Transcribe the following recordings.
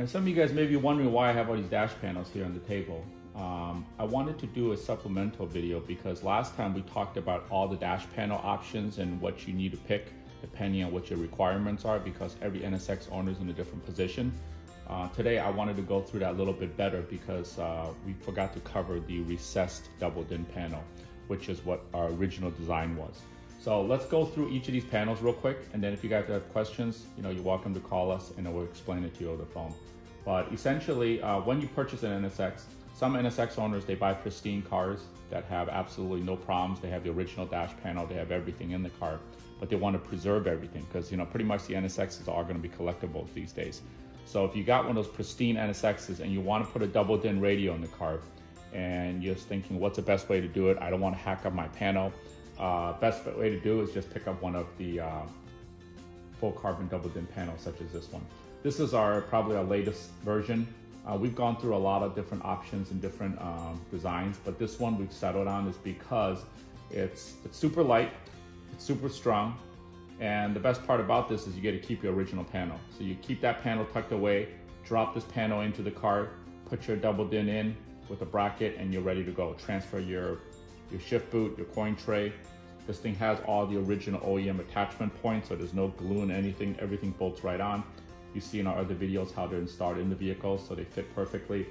And some of you guys may be wondering why I have all these dash panels here on the table. Um, I wanted to do a supplemental video because last time we talked about all the dash panel options and what you need to pick depending on what your requirements are because every NSX owner is in a different position. Uh, today I wanted to go through that a little bit better because uh, we forgot to cover the recessed double DIN panel, which is what our original design was. So let's go through each of these panels real quick. And then if you guys have questions, you know, you're welcome to call us and we'll explain it to you over the phone. But essentially, uh, when you purchase an NSX, some NSX owners, they buy pristine cars that have absolutely no problems. They have the original dash panel, they have everything in the car, but they want to preserve everything because, you know, pretty much the NSXs are going to be collectibles these days. So if you got one of those pristine NSXs and you want to put a double DIN radio in the car and you're just thinking, what's the best way to do it? I don't want to hack up my panel. Uh, best way to do is just pick up one of the uh, full carbon double DIN panels such as this one. This is our probably our latest version. Uh, we've gone through a lot of different options and different um, designs, but this one we've settled on is because it's, it's super light, it's super strong, and the best part about this is you get to keep your original panel. So you keep that panel tucked away, drop this panel into the car, put your double DIN in with a bracket, and you're ready to go. Transfer your your shift boot, your coin tray. This thing has all the original OEM attachment points, so there's no glue in anything, everything bolts right on. You see in our other videos how they're installed in the vehicle, so they fit perfectly.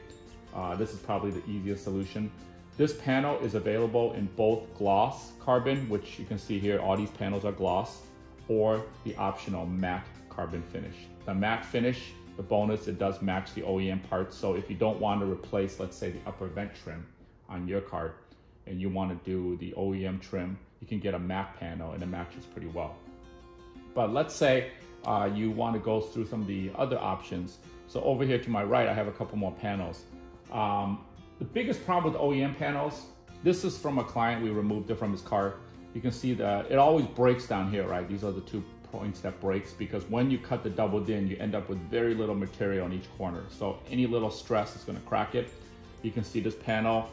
Uh, this is probably the easiest solution. This panel is available in both gloss carbon, which you can see here, all these panels are gloss, or the optional matte carbon finish. The matte finish, the bonus, it does match the OEM parts. So if you don't want to replace, let's say the upper vent trim on your car, and you want to do the OEM trim, you can get a matte panel and it matches pretty well. But let's say uh, you want to go through some of the other options. So over here to my right, I have a couple more panels. Um, the biggest problem with OEM panels, this is from a client, we removed it from his car. You can see that it always breaks down here, right? These are the two points that breaks because when you cut the double DIN, you end up with very little material on each corner. So any little stress is gonna crack it. You can see this panel,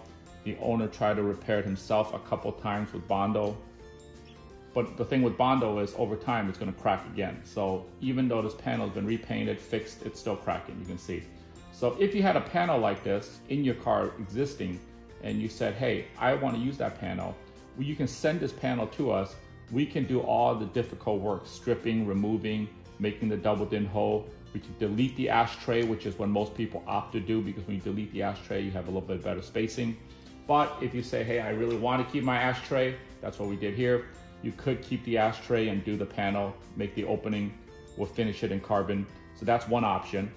the owner tried to repair it himself a couple times with Bondo. But the thing with Bondo is over time, it's gonna crack again. So even though this panel has been repainted, fixed, it's still cracking, you can see. So if you had a panel like this in your car existing, and you said, hey, I wanna use that panel, well, you can send this panel to us. We can do all the difficult work, stripping, removing, making the double DIN hole. We can delete the ashtray, which is what most people opt to do because when you delete the ashtray, you have a little bit better spacing. But if you say, hey, I really want to keep my ashtray, that's what we did here. You could keep the ashtray and do the panel, make the opening, we'll finish it in carbon. So that's one option.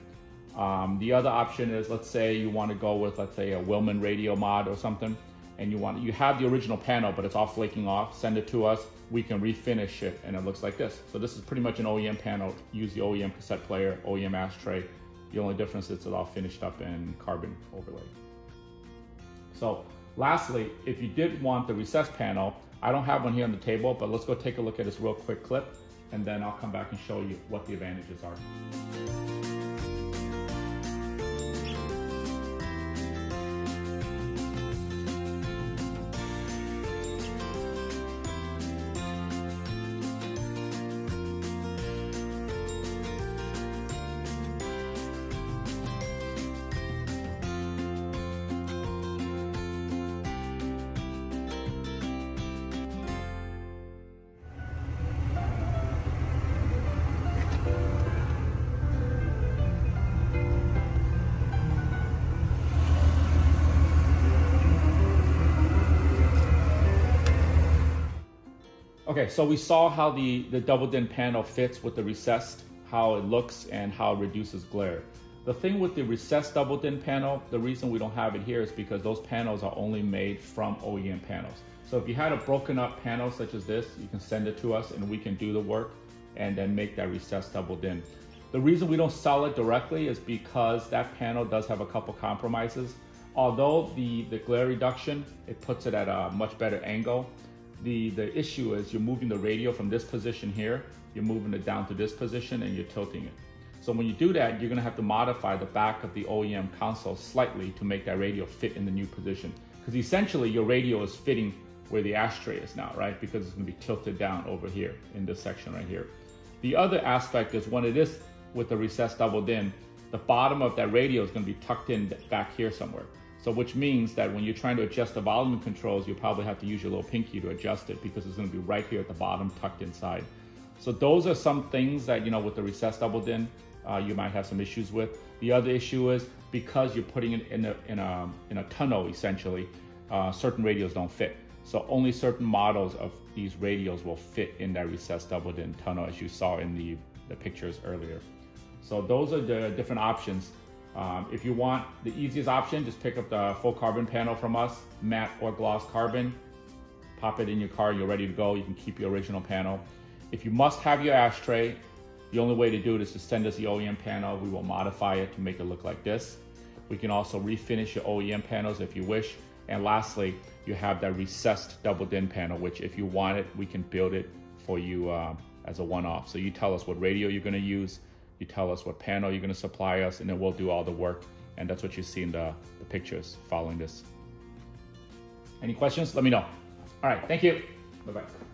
Um, the other option is, let's say you want to go with, let's say a Wilman radio mod or something, and you want, you have the original panel, but it's all flaking off, send it to us. We can refinish it and it looks like this. So this is pretty much an OEM panel. Use the OEM cassette player, OEM ashtray. The only difference is it's all finished up in carbon overlay. So Lastly, if you did want the recess panel, I don't have one here on the table, but let's go take a look at this real quick clip and then I'll come back and show you what the advantages are. Okay, so we saw how the, the double DIN panel fits with the recessed, how it looks and how it reduces glare. The thing with the recessed double DIN panel, the reason we don't have it here is because those panels are only made from OEM panels. So if you had a broken up panel such as this, you can send it to us and we can do the work and then make that recessed double DIN. The reason we don't sell it directly is because that panel does have a couple compromises. Although the, the glare reduction, it puts it at a much better angle, the, the issue is you're moving the radio from this position here, you're moving it down to this position and you're tilting it. So when you do that, you're gonna have to modify the back of the OEM console slightly to make that radio fit in the new position. Because essentially your radio is fitting where the ashtray is now, right? Because it's gonna be tilted down over here in this section right here. The other aspect is when it is with the recessed double DIN, the bottom of that radio is going to be tucked in back here somewhere. So which means that when you're trying to adjust the volume controls, you probably have to use your little pinky to adjust it because it's going to be right here at the bottom tucked inside. So those are some things that, you know, with the recessed double DIN, uh, you might have some issues with. The other issue is because you're putting it in a, in a, in a tunnel essentially, uh, certain radios don't fit. So only certain models of these radios will fit in that recessed double DIN tunnel as you saw in the, the pictures earlier. So those are the different options. Um, if you want the easiest option, just pick up the full carbon panel from us, matte or gloss carbon, pop it in your car, you're ready to go. You can keep your original panel. If you must have your ashtray, the only way to do it is to send us the OEM panel. We will modify it to make it look like this. We can also refinish your OEM panels if you wish. And lastly, you have that recessed double DIN panel, which if you want it, we can build it for you uh, as a one-off. So you tell us what radio you're gonna use, you tell us what panel you're gonna supply us, and then we'll do all the work. And that's what you see in the, the pictures following this. Any questions? Let me know. All right, thank you. Bye-bye.